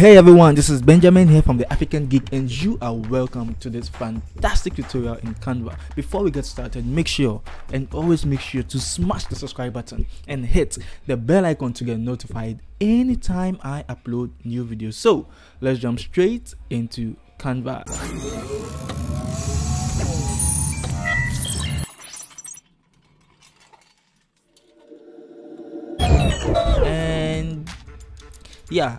Hey everyone, this is Benjamin here from the African Geek and you are welcome to this fantastic tutorial in Canva. Before we get started, make sure and always make sure to smash the subscribe button and hit the bell icon to get notified anytime I upload new videos. So let's jump straight into Canva. And yeah,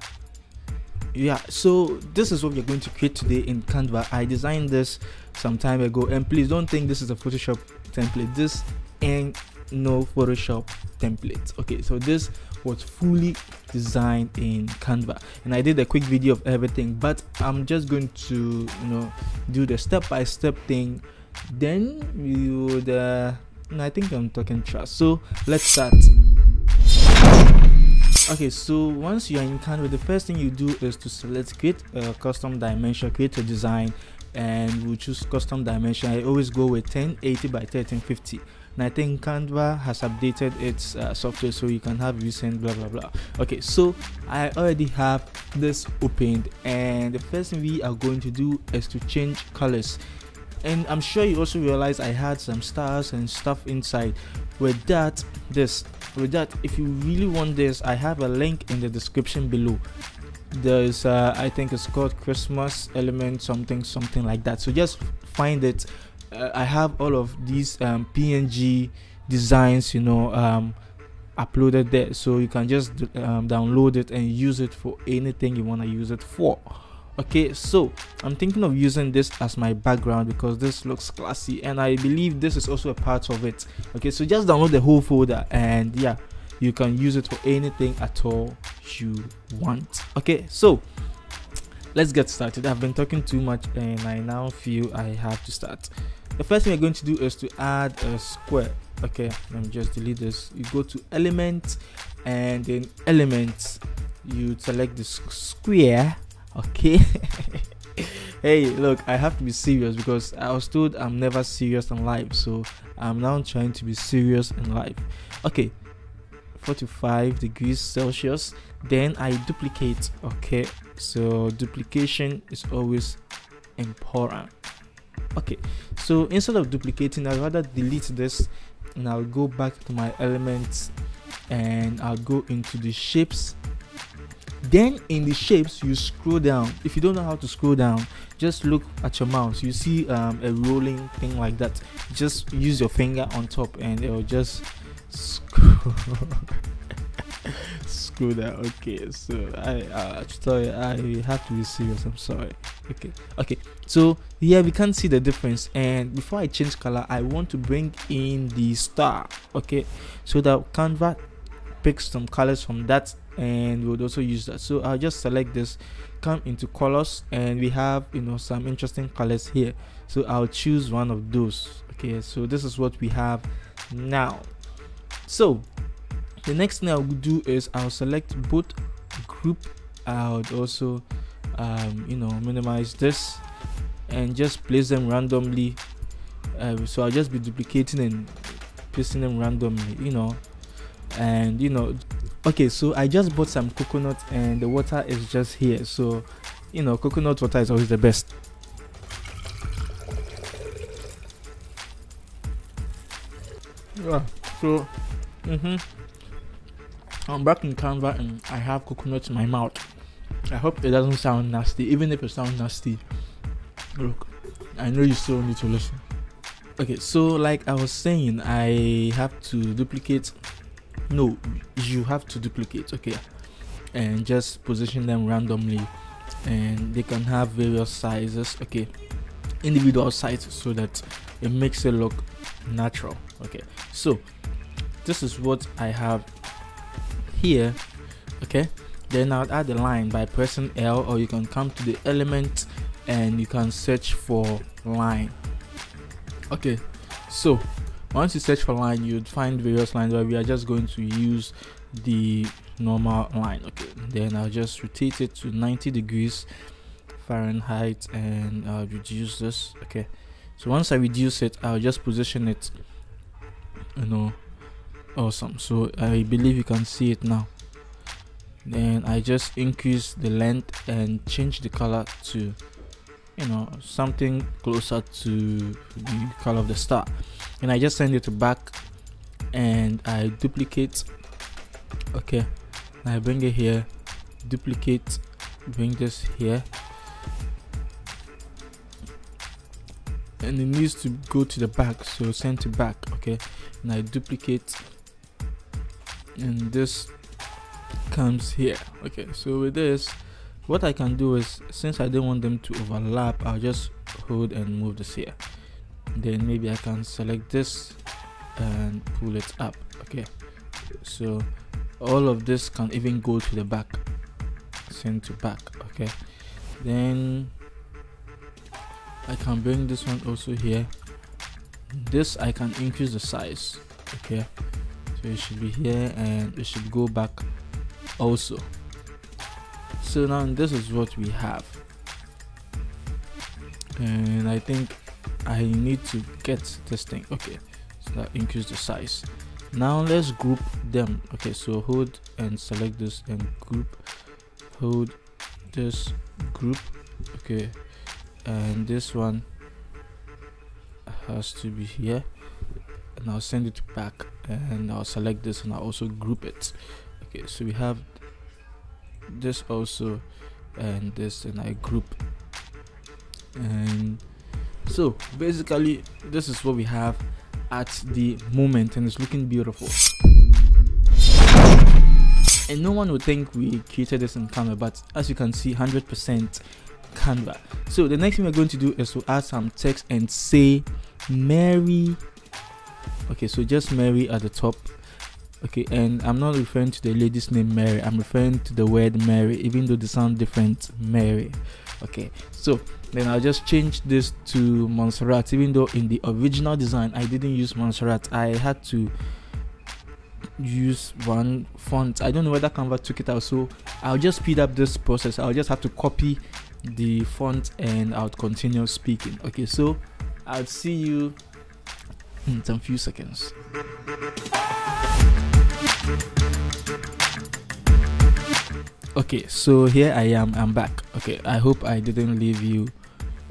yeah so this is what we're going to create today in canva. I designed this some time ago and please don't think this is a photoshop template. This ain't no photoshop template. Okay so this was fully designed in canva and i did a quick video of everything but i'm just going to you know do the step-by-step -step thing. Then you would uh i think i'm talking trust. So let's start okay so once you're in canva the first thing you do is to select create a custom dimension create a design and we'll choose custom dimension. I always go with 1080 by 1350 and i think canva has updated its uh, software so you can have recent blah blah blah. Okay so i already have this opened and the first thing we are going to do is to change colors. And i'm sure you also realize i had some stars and stuff inside. With that this with that if you really want this i have a link in the description below. There's uh, i think it's called christmas element something something like that. So just find it. Uh, i have all of these um, png designs you know um, uploaded there. So you can just um, download it and use it for anything you want to use it for okay so i'm thinking of using this as my background because this looks classy and i believe this is also a part of it. Okay so just download the whole folder and yeah you can use it for anything at all you want. Okay so let's get started. I've been talking too much and i now feel i have to start. The first thing we're going to do is to add a square. Okay let me just delete this. You go to element and then elements you select the square okay. Hey look i have to be serious because i was told i'm never serious in life so i'm now trying to be serious in life. Okay 45 degrees celsius then i duplicate okay? So duplication is always important. Okay so instead of duplicating i'd rather delete this and i'll go back to my elements and i'll go into the shapes then in the shapes you scroll down. If you don't know how to scroll down just look at your mouse. You see um, a rolling thing like that. Just use your finger on top and it will just scroll. Down. Okay so i uh sorry i have to be serious. I'm sorry. Okay okay. So here we can see the difference. And before i change color i want to bring in the star. Okay so that canva pick some colors from that and we would also use that. So i'll just select this come into colors and we have you know some interesting colors here. So i'll choose one of those. Okay so this is what we have now. So the next thing i'll do is i'll select both group. I would also um, you know minimize this and just place them randomly. Uh, so i'll just be duplicating and placing them randomly you know and you know okay so i just bought some coconut and the water is just here. So you know coconut water is always the best. Yeah so mm-hmm. I'm back in canva and i have coconut in my mouth. I hope it doesn't sound nasty even if it sounds nasty. Look i know you still need to listen. Okay so like i was saying i have to duplicate no you have to duplicate okay? And just position them randomly. And they can have various sizes okay? Individual sizes so that it makes it look natural okay? So this is what i have here okay? Then i'll add a line by pressing l or you can come to the element and you can search for line okay? So once you search for line you'd find various lines but we are just going to use the normal line okay? Then i'll just rotate it to 90 degrees fahrenheit and i'll reduce this okay? So once i reduce it i'll just position it you know awesome. So i believe you can see it now. Then I just increase the length and change the color to you know something closer to the color of the star and I just send it to back and I duplicate. Okay. I bring it here. Duplicate. Bring this here. And it needs to go to the back. So send to back. Okay. And I duplicate. And this comes here. Okay. So with this what I can do is since I don't want them to overlap I'll just hold and move this here then maybe I can select this and pull it up. Okay. So all of this can even go to the back. Send to back. Okay. Then I can bring this one also here. This I can increase the size. Okay. So it should be here and it should go back also. So now this is what we have. And I think I need to get this thing. Okay so that increase the size. Now let's group them. Okay so hold and select this and group. Hold this group. Okay and this one has to be here. And I'll send it back and I'll select this and I'll also group it. Okay so we have this also and this and I group. And so basically this is what we have at the moment and it's looking beautiful. And no one would think we created this in Canva but as you can see 100% Canva so the next thing we're going to do is to add some text and say Mary. Okay so just Mary at the top. Okay and i'm not referring to the lady's name mary. I'm referring to the word mary even though they sound different mary okay so then i'll just change this to montserrat. Even though in the original design i didn't use montserrat i had to use one font. I don't know whether canva took it out so i'll just speed up this process. I'll just have to copy the font and i'll continue speaking. Okay so i'll see you in some few seconds okay so here i am i'm back. Okay i hope i didn't leave you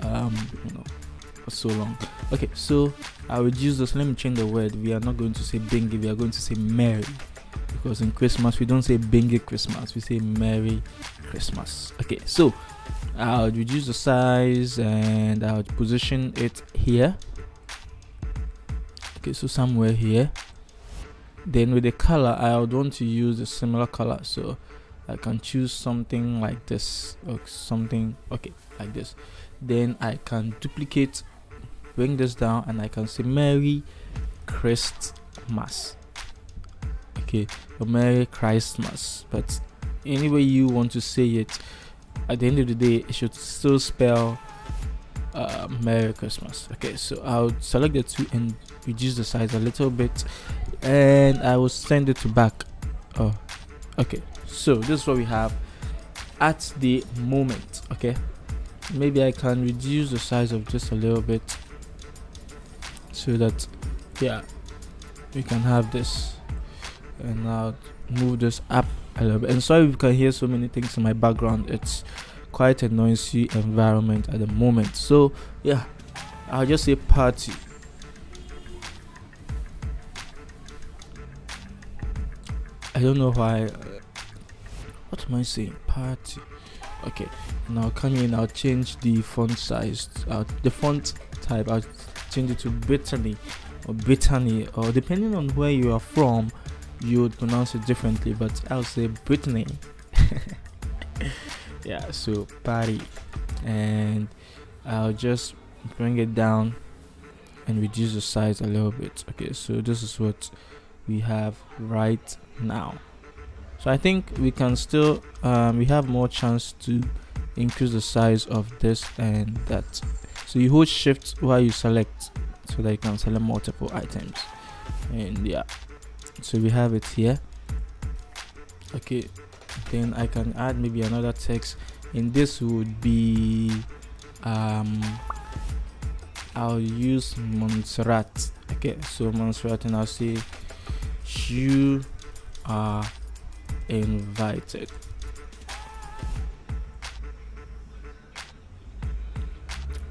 um you know for so long. Okay so i would use this let me change the word. We are not going to say bingy we are going to say merry. Because in christmas we don't say bingy christmas we say merry christmas. Okay so i would reduce the size and i would position it here. Okay so somewhere here. Then with the color i would want to use a similar color. So i can choose something like this or something okay like this. Then i can duplicate bring this down and i can say merry christmas. Okay or merry christmas. But any way you want to say it at the end of the day it should still spell uh, merry christmas. Okay so i'll select the two and reduce the size a little bit and I will send it to back. Oh okay so this is what we have at the moment okay? Maybe I can reduce the size of just a little bit so that yeah we can have this and now move this up a little bit. And sorry you can hear so many things in my background. It's quite a noisy environment at the moment. So yeah I'll just say party. I don't know why. What am I saying? Party. Okay. Now come in. I'll change the font size. Uh, the font type. I'll change it to Brittany or Brittany or depending on where you are from, you would pronounce it differently. But I'll say Brittany. yeah. So party, and I'll just bring it down and reduce the size a little bit. Okay. So this is what we have right now so I think we can still um, we have more chance to increase the size of this and that. So you hold shift while you select so that you can select multiple items. And yeah so we have it here. Okay then I can add maybe another text. And this would be um I'll use Montserrat. Okay so Montserrat and I'll say you are invited.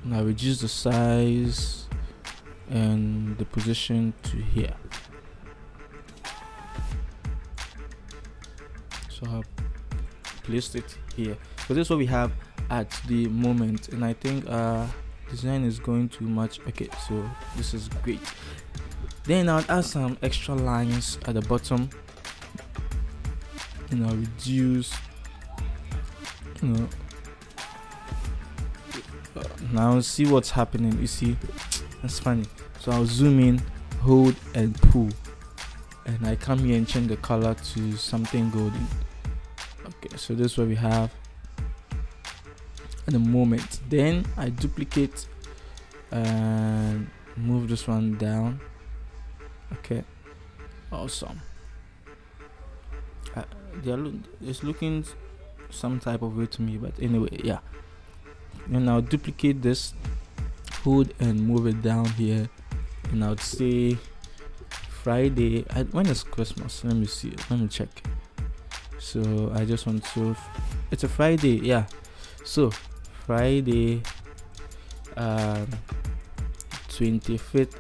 Now reduce the size and the position to here. So I placed it here. So this is what we have at the moment, and I think uh, design is going to match. Okay, so this is great. Then I'll add some extra lines at the bottom you know reduce you know. Uh, now see what's happening you see that's funny. So I'll zoom in hold and pull. And I come here and change the color to something golden. Okay so this is what we have at the moment. Then I duplicate and move this one down. Okay awesome uh, they are lo it's looking some type of way to me but anyway yeah. And now duplicate this hood and move it down here and I would say Friday I, when is Christmas? Let me see let me check. So I just want to it's a Friday yeah. So Friday um 25th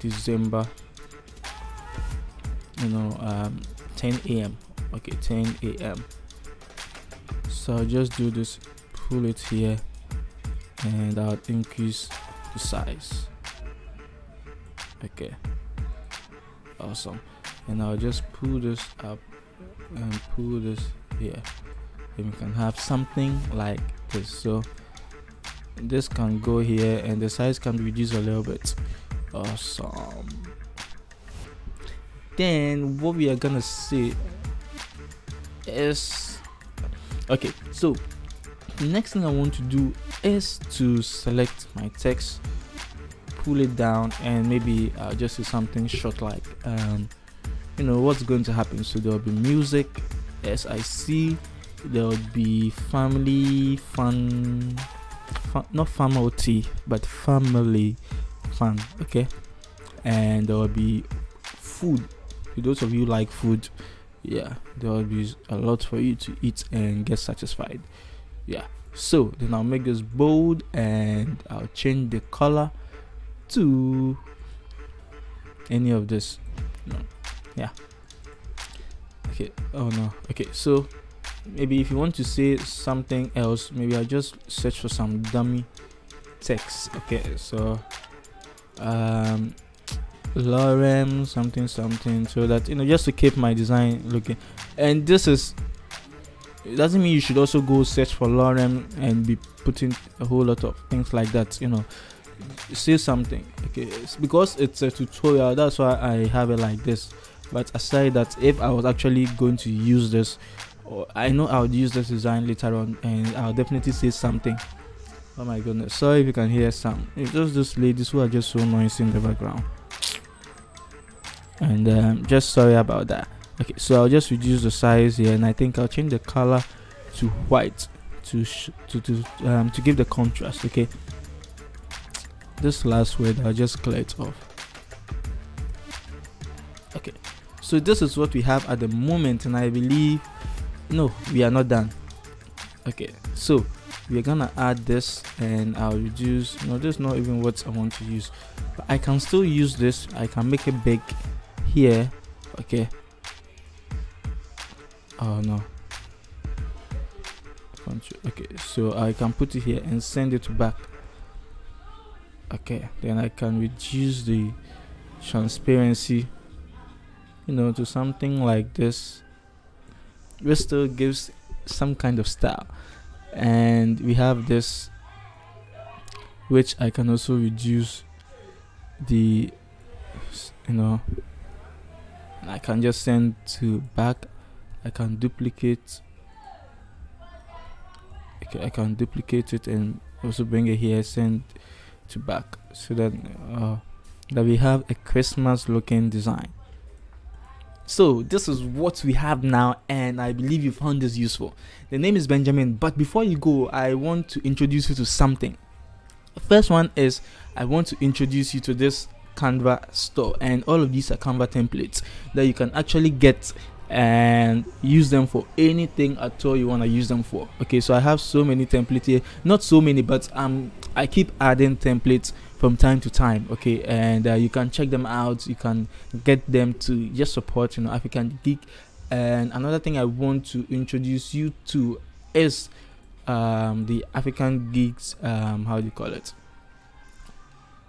December you know um 10 a.m okay 10 a.m so I'll just do this pull it here and I'll increase the size. Okay. Awesome. And I'll just pull this up and pull this here. Then we can have something like this. So this can go here and the size can reduce a little bit. Awesome then what we are gonna see is okay so next thing I want to do is to select my text pull it down and maybe uh, just do something short like um, you know what's going to happen. So there will be music as I see there will be family fun, fun not family but family fun okay? And there will be food for those of you like food yeah there will be a lot for you to eat and get satisfied. Yeah. So then I'll make this bold and I'll change the color to any of this. No. Yeah. Okay. Oh no. Okay. So maybe if you want to say something else maybe i'll just search for some dummy text. Okay. So um lorem something something. So that you know just to keep my design looking. And this is it doesn't mean you should also go search for lorem and be putting a whole lot of things like that you know. Say something okay? It's because it's a tutorial that's why i have it like this. But aside that if i was actually going to use this i know i would use this design later on and i'll definitely say something. Oh my goodness sorry if you can hear some. It's just those ladies who are just so noisy in the background and um, just sorry about that. Okay so i'll just reduce the size here and i think i'll change the color to white to to to um to give the contrast okay? This last word I'll just clear it off. Okay so this is what we have at the moment and I believe no we are not done. Okay so we're gonna add this and I'll reduce no this is not even what I want to use. But I can still use this I can make it big here. Okay. Oh no. Okay so I can put it here and send it back. Okay then I can reduce the transparency you know to something like this. Which still gives some kind of style. And we have this which I can also reduce the you know I can just send to back I can duplicate okay I can duplicate it and also bring it here send to back so that uh, that we have a Christmas looking design. So this is what we have now and I believe you found this useful. The name is Benjamin but before you go I want to introduce you to something. First one is I want to introduce you to this Canva store and all of these are Canva templates that you can actually get and use them for anything at all you want to use them for. Okay so i have so many templates here. Not so many but um i keep adding templates from time to time okay? And uh, you can check them out. You can get them to just support you know african geek. And another thing i want to introduce you to is um, the african geeks um, how do you call it?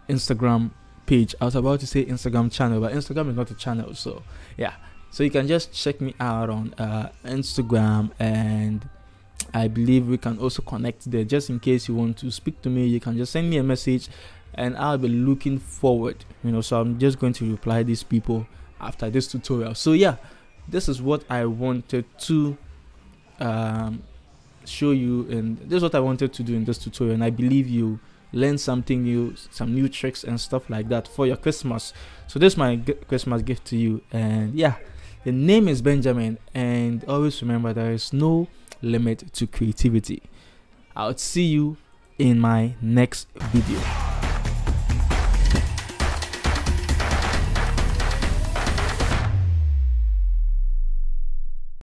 Instagram page i was about to say instagram channel but instagram is not a channel so yeah so you can just check me out on uh, instagram and i believe we can also connect there just in case you want to speak to me you can just send me a message and I'll be looking forward, you know. So I'm just going to reply these people after this tutorial. So yeah, this is what I wanted to um, show you, and this is what I wanted to do in this tutorial. And I believe you learn something new, some new tricks and stuff like that for your Christmas. So this is my Christmas gift to you, and yeah, the name is Benjamin, and always remember there is no limit to creativity. I'll see you in my next video.